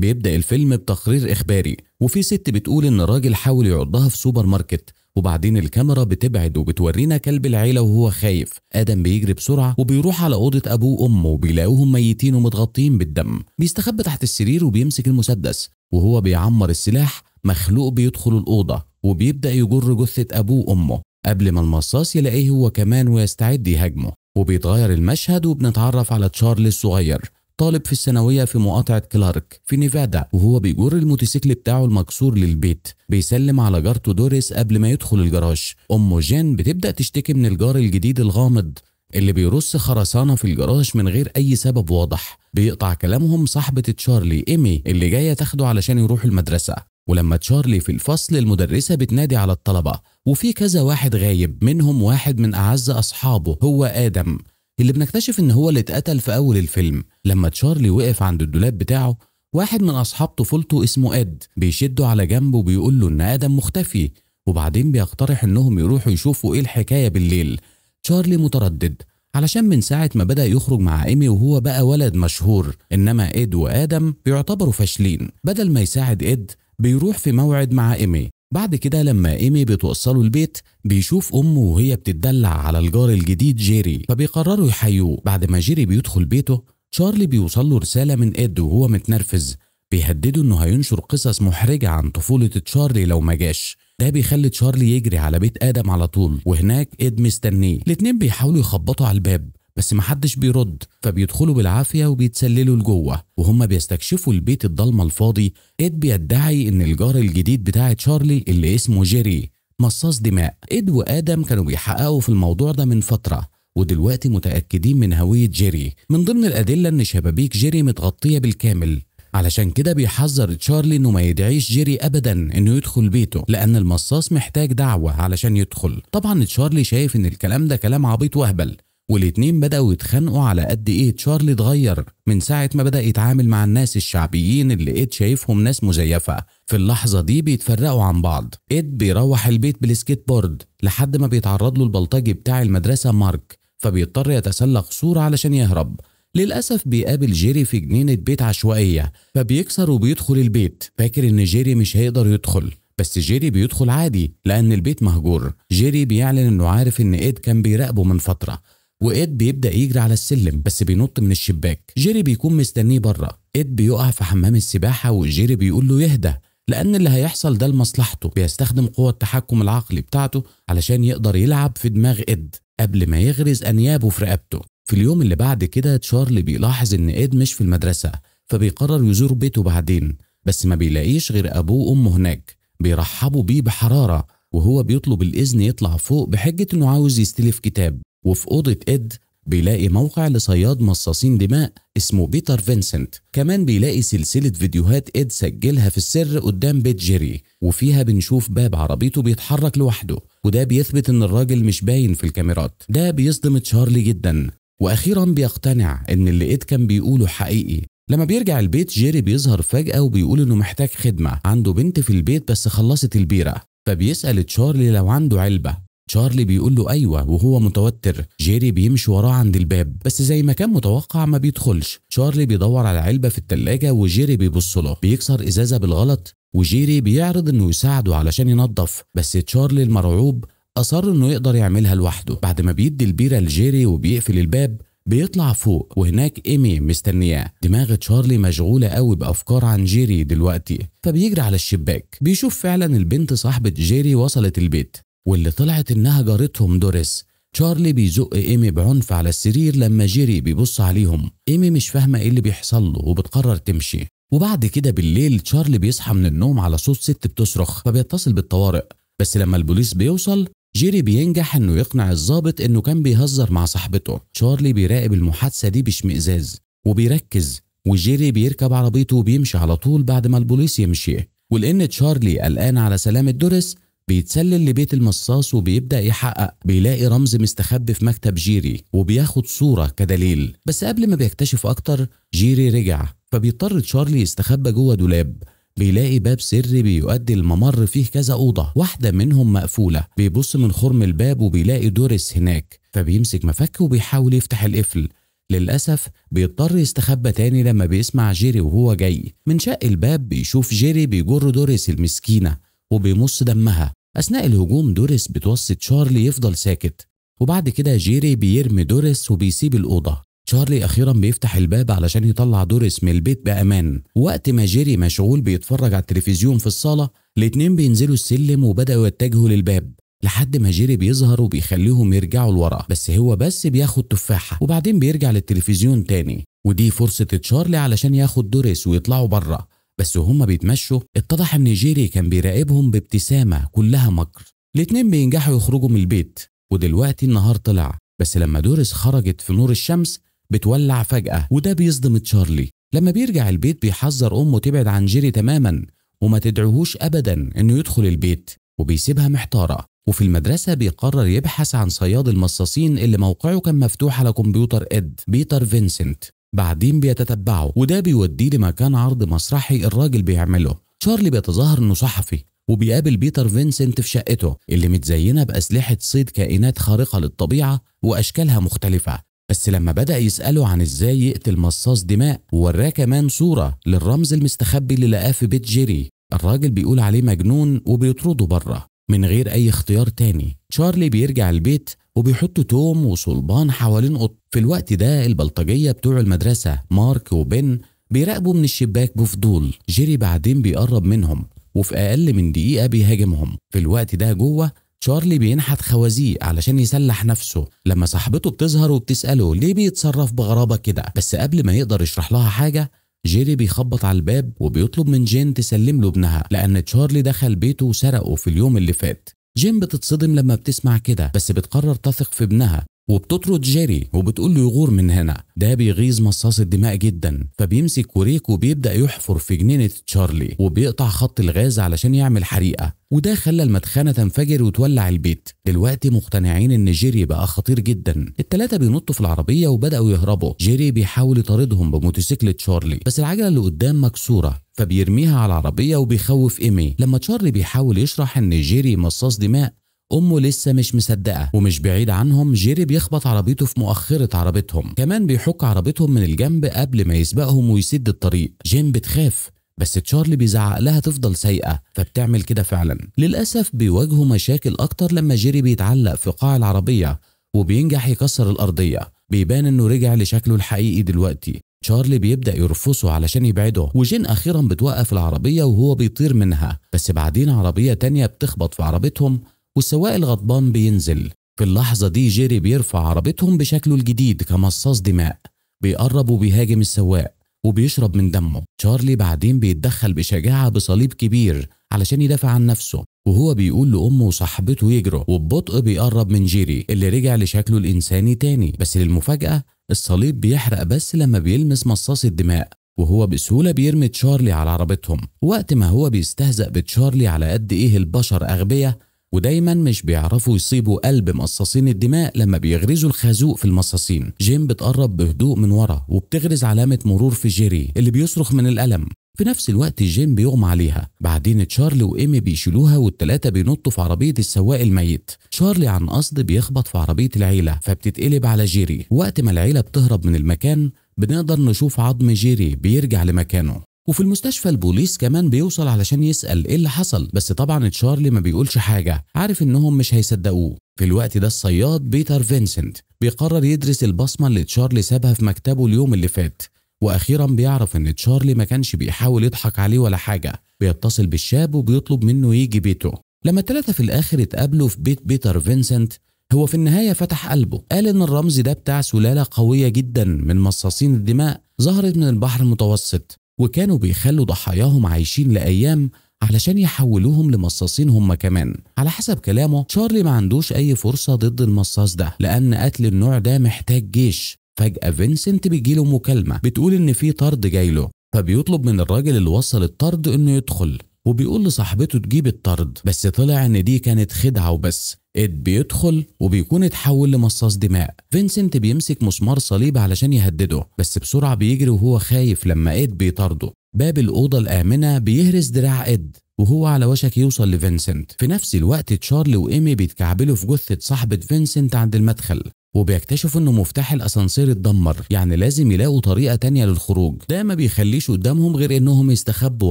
بيبدأ الفيلم بتقرير إخباري وفي ست بتقول إن راجل حاول يعضها في سوبر ماركت وبعدين الكاميرا بتبعد وبتورينا كلب العيلة وهو خايف. آدم بيجري بسرعة وبيروح على أوضة أبوه وأمه وبيلاقوهم ميتين ومتغطين بالدم. بيستخبى تحت السرير وبيمسك المسدس وهو بيعمر السلاح مخلوق بيدخل الأوضة وبيبدأ يجر جثة أبوه وأمه. قبل ما المصاص يلاقيه هو كمان ويستعد يهاجمه. وبيتغير المشهد وبنتعرف على تشارلي الصغير. طالب في الثانوية في مقاطعة كلارك في نيفادا وهو بيجر الموتوسيكل بتاعه المكسور للبيت. بيسلم على جارته دوريس قبل ما يدخل الجراج. أمه جين بتبدأ تشتكي من الجار الجديد الغامض اللي بيرص خرسانة في الجراج من غير أي سبب واضح. بيقطع كلامهم صاحبة تشارلي إيمي اللي جاية تاخده علشان يروح المدرسة. ولما تشارلي في الفصل المدرسة بتنادي على الطلبة. وفي كذا واحد غايب منهم واحد من أعز أصحابه هو آدم. اللي بنكتشف إن هو اللي اتقتل في أول الفيلم. لما تشارلي وقف عند الدولاب بتاعه واحد من أصحاب طفولته اسمه إد بيشده على جنبه وبيقول له إن آدم مختفي وبعدين بيقترح إنهم يروحوا يشوفوا إيه الحكاية بالليل. تشارلي متردد علشان من ساعة ما بدأ يخرج مع إيمي وهو بقى ولد مشهور إنما إيد وآدم بيعتبروا فاشلين. بدل ما يساعد إيد بيروح في موعد مع إيمي. بعد كده لما إيمي بتوصله البيت بيشوف أمه وهي بتدلع على الجار الجديد جيري فبيقرروا يحيوه. بعد ما جيري بيدخل بيته تشارلي بيوصل له رسالة من إد وهو متنرفز. بيهدده إنه هينشر قصص محرجة عن طفولة تشارلي لو ما جاش. ده بيخلي تشارلي يجري على بيت آدم على طول وهناك إد مستنيه. الاتنين بيحاولوا يخبطوا على الباب. بس محدش بيرد فبيدخلوا بالعافية وبيتسللوا لجوة وهم بيستكشفوا البيت الضلمة الفاضي. إد بيدعي إن الجار الجديد بتاع تشارلي اللي اسمه جيري مصاص دماء. إد وآدم كانوا بيحققوا في الموضوع ده من فترة ودلوقتي متأكدين من هوية جيري. من ضمن الأدلة إن شبابيك جيري متغطية بالكامل. علشان كده بيحذر تشارلي إنه ما يدعيش جيري ابدا إنه يدخل بيته لأن المصاص محتاج دعوة علشان يدخل. طبعا تشارلي شايف إن الكلام ده كلام عبيط وهبل والاتنين بدأوا يتخانقوا على قد إيه تشارلي اتغير من ساعة ما بدأ يتعامل مع الناس الشعبيين اللي إد شايفهم ناس مزيفة. في اللحظة دي بيتفرقوا عن بعض. إد بيروح البيت بالسكيت بورد لحد ما بيتعرض له البلطجي بتاع المدرسة مارك فبيضطر يتسلق سور علشان يهرب. للأسف بيقابل جيري في جنينة بيت عشوائية فبيكسر وبيدخل البيت. فاكر إن جيري مش هيقدر يدخل بس جيري بيدخل عادي لأن البيت مهجور. جيري بيعلن إنه عارف إن إيد كان بيراقبه من فترة. وإيد بيبدأ يجري على السلم بس بينط من الشباك. جيري بيكون مستنيه بره إيد بيقع في حمام السباحة وجيري بيقول له يهدى لأن اللي هيحصل ده لمصلحته. بيستخدم قوة التحكم العقلي بتاعته علشان يقدر يلعب في دماغ إيد قبل ما يغرز أنيابه في رقبته. في اليوم اللي بعد كده تشارلي بيلاحظ إن إيد مش في المدرسة فبيقرر يزور بيته بعدين بس ما بيلاقيش غير أبوه وأمه هناك. بيرحبوا بيه بحرارة وهو بيطلب الإذن يطلع فوق بحجة إنه عاوز يستلف كتاب. وفي أوضة إد بيلاقي موقع لصياد مصاصين دماء اسمه بيتر فينسنت. كمان بيلاقي سلسلة فيديوهات إد سجلها في السر قدام بيت جيري وفيها بنشوف باب عربيته بيتحرك لوحده وده بيثبت إن الراجل مش باين في الكاميرات. ده بيصدم تشارلي جدا. وأخيرا بيقتنع إن اللي ايد كان بيقوله حقيقي. لما بيرجع البيت جيري بيظهر فجأة وبيقول إنه محتاج خدمة. عنده بنت في البيت بس خلصت البيرة. فبيسأل تشارلي لو عنده علبة. تشارلي بيقول له أيوه وهو متوتر. جيري بيمشي وراه عند الباب بس زي ما كان متوقع ما بيدخلش. تشارلي بيدور على علبة في التلاجة وجيري بيبص له. بيكسر إزازة بالغلط وجيري بيعرض إنه يساعده علشان ينظف. بس تشارلي المرعوب أصر إنه يقدر يعملها لوحده. بعد ما بيدي البيرة لجيري وبيقفل الباب بيطلع فوق. وهناك إيمي مستنياه. دماغ تشارلي مشغولة قوي بأفكار عن جيري دلوقتي. فبيجري على الشباك بيشوف فعلا البنت صاحبة جيري وصلت البيت. واللي طلعت إنها جارتهم دوريس. تشارلي بيزق إيمي بعنف على السرير لما جيري بيبص عليهم. إيمي مش فاهمة إيه اللي بيحصل له وبتقرر تمشي. وبعد كده بالليل تشارلي بيصحى من النوم على صوت ست بتصرخ فبيتصل بالطوارئ. بس لما البوليس بيوصل جيري بينجح إنه يقنع الضابط إنه كان بيهزر مع صاحبته. تشارلي بيراقب المحادثة دي باشمئزاز وبيركز وجيري بيركب عربيته وبيمشي على طول بعد ما البوليس يمشي. ولأن تشارلي قلقان على سلامة دوريس بيتسلل لبيت المصاص وبيبدأ يحقق بيلاقي رمز مستخبي في مكتب جيري وبياخد صورة كدليل. بس قبل ما بيكتشف أكتر جيري رجع فبيضطر تشارلي يستخبى جوه دولاب. بيلاقي باب سري بيؤدي لممر فيه كذا أوضة واحدة منهم مقفولة. بيبص من خرم الباب وبيلاقي دوريس هناك فبيمسك مفك وبيحاول يفتح القفل. للأسف بيضطر يستخبى تاني لما بيسمع جيري وهو جاي. من شق الباب بيشوف جيري بيجر دوريس المسكينة وبيمص دمها. أثناء الهجوم دوريس بتوصي تشارلي يفضل ساكت وبعد كده جيري بيرمي دوريس وبيسيب الأوضة. تشارلي أخيرا بيفتح الباب علشان يطلع دوريس من البيت بأمان. وقت ما جيري مشغول بيتفرج على التلفزيون في الصالة الاتنين بينزلوا السلم وبدأوا يتجهوا للباب. لحد ما جيري بيظهر وبيخليهم يرجعوا لورا. بس هو بس بياخد تفاحة وبعدين بيرجع للتلفزيون تاني. ودي فرصة تشارلي علشان ياخد دوريس ويطلعوا بره بس وهما بيتمشوا اتضح إن جيري كان بيراقبهم بابتسامة كلها مكر. الاتنين بينجحوا يخرجوا من البيت ودلوقتي النهار طلع بس لما دوريس خرجت في نور الشمس بتولع فجأة وده بيصدم تشارلي. لما بيرجع البيت بيحذر أمه تبعد عن جيري تماما وما تدعوهوش أبدا إنه يدخل البيت وبيسيبها محتارة. وفي المدرسة بيقرر يبحث عن صياد المصاصين اللي موقعه كان مفتوح على كمبيوتر إد بيتر فينسنت. بعدين بيتتبعه وده بيوديه لمكان عرض مسرحي الراجل بيعمله. تشارلي بيتظاهر إنه صحفي وبيقابل بيتر فينسنت في شقته اللي متزينة بأسلحة صيد كائنات خارقة للطبيعة وأشكالها مختلفة. بس لما بدأ يسأله عن إزاي يقتل مصاص دماء ووراه كمان صورة للرمز المستخبي اللي لقاه في بيت جيري. الراجل بيقول عليه مجنون وبيطرده بره من غير أي اختيار تاني. تشارلي بيرجع البيت وبيحط توم وصلبان حوالين قط. في الوقت ده البلطجية بتوع المدرسة مارك وبن بيراقبوا من الشباك بفضول. جيري بعدين بيقرب منهم وفي أقل من دقيقة بيهاجمهم. في الوقت ده جوه تشارلي بينحت خوازيق علشان يسلح نفسه. لما صاحبته بتظهر وبتسأله ليه بيتصرف بغرابة كده؟ بس قبل ما يقدر يشرح لها حاجة جيري بيخبط على الباب وبيطلب من جين تسلم له ابنها لأن تشارلي دخل بيته وسرقه في اليوم اللي فات. جين بتتصدم لما بتسمع كده بس بتقرر تثق في ابنها وبتطرد جيري وبتقول له يغور من هنا. ده بيغيظ مصاص الدماء جدا. فبيمسك وريك وبيبدأ يحفر في جنينة تشارلي وبيقطع خط الغاز علشان يعمل حريقة. وده خلى المدخنة تنفجر وتولع البيت. دلوقتي مقتنعين إن جيري بقى خطير جدا. التلاتة بينطوا في العربية وبدأوا يهربوا. جيري بيحاول يطاردهم بموتوسيكل تشارلي بس العجلة اللي قدام مكسورة. فبيرميها على العربية وبيخوف إيمي. لما تشارلي بيحاول يشرح إن جيري مصاص دماء أمه لسه مش مصدقة. ومش بعيد عنهم جيري بيخبط عربيته في مؤخرة عربتهم كمان بيحك عربتهم من الجنب قبل ما يسبقهم ويسد الطريق. جيم بتخاف بس تشارلي بيزعق لها تفضل سايقة. فبتعمل كده فعلا. للأسف بيواجهوا مشاكل أكتر لما جيري بيتعلق في قاع العربية وبينجح يكسر الأرضية. بيبان إنه رجع لشكله الحقيقي دلوقتي. تشارلي بيبدأ يرفصه علشان يبعده وجين أخيرا بتوقف العربية وهو بيطير منها. بس بعدين عربية تانية بتخبط في عربتهم والسواق الغضبان بينزل. في اللحظة دي جيري بيرفع عربتهم بشكله الجديد كمصاص دماء. بيقرب وبيهاجم السواق وبيشرب من دمه. تشارلي بعدين بيتدخل بشجاعة بصليب كبير علشان يدافع عن نفسه وهو بيقول لأمه وصاحبته يجروا وببطء بيقرب من جيري اللي رجع لشكله الإنساني تاني. بس للمفاجأة الصليب بيحرق بس لما بيلمس مصاص الدماء وهو بسهولة بيرمي تشارلي على عربتهم وقت ما هو بيستهزأ بتشارلي على قد إيه البشر أغبياء ودايما مش بيعرفوا يصيبوا قلب مصاصين الدماء لما بيغرزوا الخازوق في المصاصين. جين بتقرب بهدوء من ورا وبتغرز علامة مرور في جيري اللي بيصرخ من الألم. في نفس الوقت جين بيغمى عليها. بعدين تشارلي وإيمي بيشيلوها والتلاتة بينطوا في عربية السواق الميت. شارلي عن قصد بيخبط في عربية العيلة فبتتقلب على جيري. وقت ما العيلة بتهرب من المكان بنقدر نشوف عظم جيري بيرجع لمكانه. وفي المستشفى البوليس كمان بيوصل علشان يسأل إيه اللي حصل بس طبعا تشارلي ما بيقولش حاجة عارف إنهم مش هيصدقوه. في الوقت ده الصياد بيتر فينسنت بيقرر يدرس البصمة اللي تشارلي سابها في مكتبه اليوم اللي فات وأخيرا بيعرف إن تشارلي ما كانش بيحاول يضحك عليه ولا حاجة بيتصل بالشاب وبيطلب منه يجي بيته. لما التلاتة في الآخر اتقابلوا في بيت بيتر فينسنت هو في النهاية فتح قلبه. قال إن الرمز ده بتاع سلالة قوية جدا من مصاصين الدماء ظهرت من البحر المتوسط. وكانوا بيخلوا ضحاياهم عايشين لأيام علشان يحولوهم لمصاصين هم كمان. على حسب كلامه تشارلي ما عندوش أي فرصة ضد المصاص ده لأن قتل النوع ده محتاج جيش. فجأة فينسنت بيجيله مكالمة بتقول إن في طرد جايله فبيطلب من الراجل اللي وصل الطرد إنه يدخل وبيقول لصاحبته تجيب الطرد بس طلع إن دي كانت خدعة وبس. إد بيدخل وبيكون اتحول لمصاص دماء. فينسنت بيمسك مسمار صليب علشان يهدده بس بسرعة بيجري وهو خايف لما إد بيطارده. باب الأوضة الآمنة بيهرس دراع إد وهو على وشك يوصل لفينسنت. في نفس الوقت تشارلي وإيمي بيتكعبلوا في جثة صاحبة فينسنت عند المدخل وبيكتشفوا إنه مفتاح الأسانسير اتدمر يعني لازم يلاقوا طريقة تانية للخروج. ده ما بيخليش قدامهم غير إنهم يستخبوا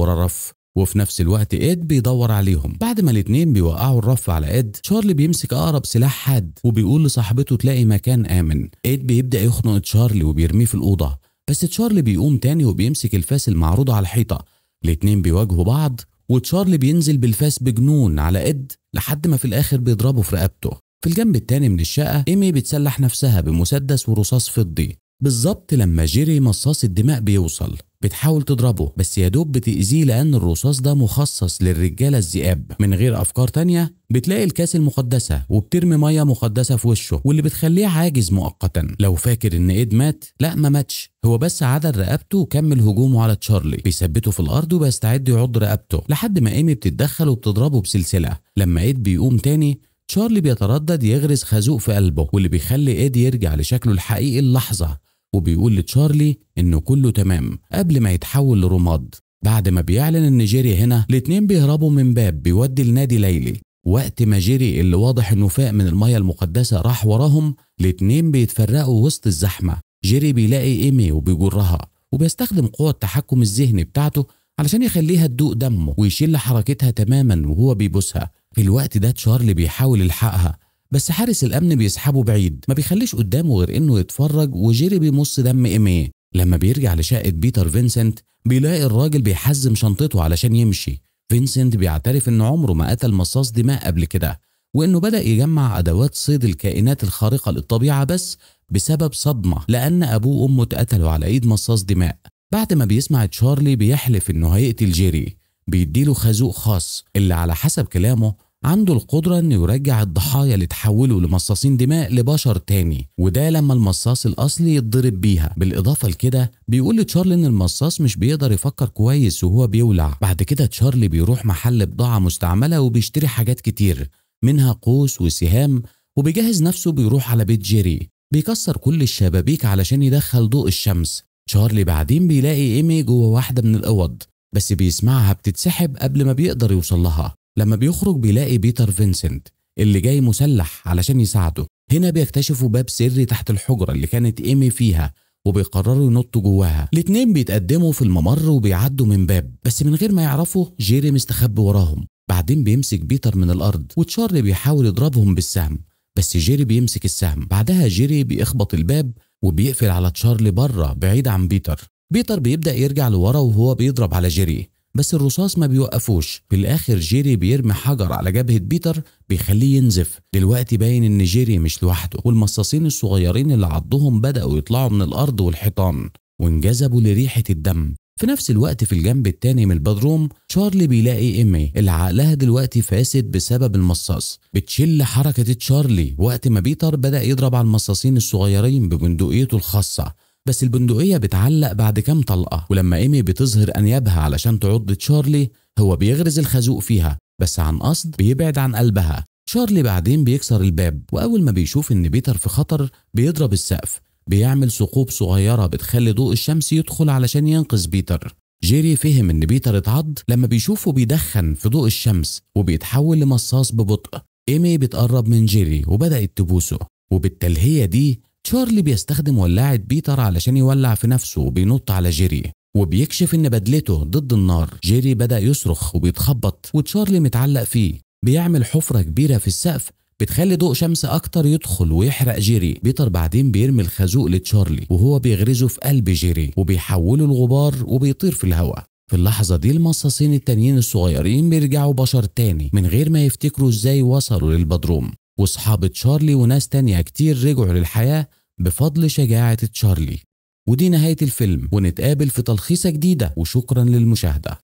ورا رف. وفي نفس الوقت إيد بيدور عليهم. بعد ما الاتنين بيوقعوا الرف على إيد تشارلي بيمسك أقرب سلاح حاد وبيقول لصاحبته تلاقي مكان آمن. إيد بيبدأ يخنق تشارلي وبيرميه في الأوضة. بس تشارلي بيقوم تاني وبيمسك الفاس المعروضة على الحيطة. الاتنين بيواجهوا بعض وتشارلي بينزل بالفاس بجنون على إيد لحد ما في الآخر بيضربه في رقبته. في الجنب التاني من الشقة إيمي بتسلح نفسها بمسدس ورصاص فضي. بالظبط لما جيري مصاص الدماء بيوصل. بتحاول تضربه بس يا دوب بتأذيه لأن الرصاص ده مخصص للرجالة الذئاب. من غير أفكار تانية بتلاقي الكاس المقدسة وبترمي مية مقدسة في وشه واللي بتخليه عاجز مؤقتا. لو فاكر إن إيد مات لأ ما ماتش. هو بس عدل رقبته وكمل هجومه على تشارلي. بيثبته في الأرض وبيستعد يعض رقبته لحد ما إيمي بتتدخل وبتضربه بسلسلة. لما إيد بيقوم تاني تشارلي بيتردد يغرز خازوق في قلبه واللي بيخلي إيد يرجع لشكله الحقيقي اللحظة. وبيقول لتشارلي إنه كله تمام قبل ما يتحول لرماد. بعد ما بيعلن إن جيري هنا الاتنين بيهربوا من باب بيودي لنادي ليلي. وقت ما جيري اللي واضح إنه فاق من المية المقدسة راح وراهم الاتنين بيتفرقوا وسط الزحمة. جيري بيلاقي إيمي وبيجرها وبيستخدم قوة التحكم الذهني بتاعته علشان يخليها تدوق دمه ويشيل حركتها تماما وهو بيبوسها. في الوقت ده تشارلي بيحاول يلحقها بس حارس الأمن بيسحبه بعيد ما بيخليش قدامه غير إنه يتفرج وجيري بيمص دم إيمي لما بيرجع لشقه بيتر فينسنت بيلاقي الراجل بيحزم شنطته علشان يمشي. فينسنت بيعترف انه عمره ما قتل مصاص دماء قبل كده وإنه بدأ يجمع أدوات صيد الكائنات الخارقة للطبيعة بس بسبب صدمة لأن أبوه وأمه اتقتلوا على إيد مصاص دماء. بعد ما بيسمع تشارلي بيحلف إنه هيقتل جيري بيديله خازوق خاص اللي على حسب كلامه عنده القدرة إنه يرجع الضحايا اللي تحولوا لمصاصين دماء لبشر تاني وده لما المصاص الأصلي يتضرب بيها. بالإضافة لكده بيقول لتشارلي إن المصاص مش بيقدر يفكر كويس وهو بيولع. بعد كده تشارلي بيروح محل بضاعة مستعملة وبيشتري حاجات كتير منها قوس وسهام وبيجهز نفسه بيروح على بيت جيري. بيكسر كل الشبابيك علشان يدخل ضوء الشمس. تشارلي بعدين بيلاقي إيمي جوه واحدة من الأوض بس بيسمعها بتتسحب قبل ما بيقدر يوصل لها. لما بيخرج بيلاقي بيتر فينسنت اللي جاي مسلح علشان يساعده. هنا بيكتشفوا باب سري تحت الحجرة اللي كانت إيمي فيها وبيقرروا ينطوا جواها. الاتنين بيتقدموا في الممر وبيعدوا من باب بس من غير ما يعرفوا جيري مستخبي وراهم. بعدين بيمسك بيتر من الأرض وتشارلي بيحاول يضربهم بالسهم بس جيري بيمسك السهم. بعدها جيري بيخبط الباب وبيقفل على تشارلي بره بعيد عن بيتر. بيتر بيبدأ يرجع لورا وهو بيضرب على جيري. بس الرصاص ما بيوقفوش. في الآخر جيري بيرمي حجر على جبهة بيتر بيخليه ينزف. دلوقتي باين إن جيري مش لوحده. والمصاصين الصغيرين اللي عضهم بدأوا يطلعوا من الأرض والحيطان وانجذبوا لريحة الدم. في نفس الوقت في الجنب التاني من البدروم تشارلي بيلاقي إيمي. اللي عقلها دلوقتي فاسد بسبب المصاص. بتشل حركة تشارلي. وقت ما بيتر بدأ يضرب على المصاصين الصغيرين ببندقيته الخاصة. بس البندقية بتعلق بعد كام طلقة ولما إيمي بتظهر أنيابها علشان تعض تشارلي هو بيغرز الخازوق فيها بس عن قصد بيبعد عن قلبها. تشارلي بعدين بيكسر الباب وأول ما بيشوف إن بيتر في خطر بيضرب السقف. بيعمل ثقوب صغيرة بتخلي ضوء الشمس يدخل علشان ينقذ بيتر. جيري فهم إن بيتر اتعض لما بيشوفه بيدخن في ضوء الشمس وبيتحول لمصاص ببطء. إيمي بتقرب من جيري وبدأت تبوسه. وبالتلهية دي تشارلي بيستخدم ولاعة بيتر علشان يولع في نفسه وبينط على جيري وبيكشف إن بدلته ضد النار. جيري بدأ يصرخ وبيتخبط وتشارلي متعلق فيه. بيعمل حفرة كبيرة في السقف بتخلي ضوء شمس أكتر يدخل ويحرق جيري. بيتر بعدين بيرمي الخازوق لتشارلي وهو بيغرزه في قلب جيري وبيحوله لغبار وبيطير في الهواء. في اللحظة دي المصاصين التانيين الصغيرين بيرجعوا بشر تاني من غير ما يفتكروا إزاي وصلوا للبدروم. وأصحاب تشارلي وناس تانية كتير رجعوا للحياة بفضل شجاعة تشارلي. ودي نهاية الفيلم ونتقابل في تلخيصة جديدة. وشكرا للمشاهدة.